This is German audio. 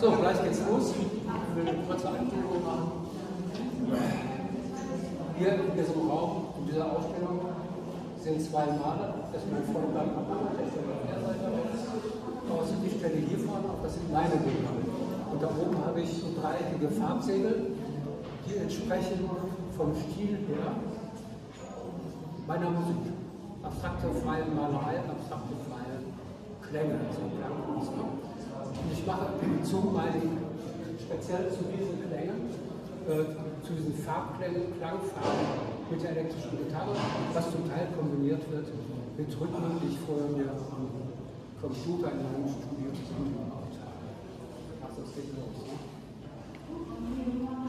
So, gleich geht's los. Ich will eine kurze Einführung machen. Hier in diesem Raum, in dieser Ausstellung, sind zwei Maler. Das ist mein Freund Apparat, der steht auf der Seite aus. Ich stelle hier vorne auf, das sind meine Bilder. Und da oben habe ich so dreieckige Farbsegel, die entsprechen vom Stil her meiner Musik. Abstrakte freie Malerei, abstrakte freie Klänge, so Klangkunst. Ich mache zu meinen, speziell zu diesen Klängen, äh, zu diesen Farbklängen, Klangfarben mit der elektrischen Gitarre, was zum Teil kombiniert wird mit Rhythmen, die ich vorher mir am Computer in meinem Studio zusammengebaut habe. Also es geht los. Ne?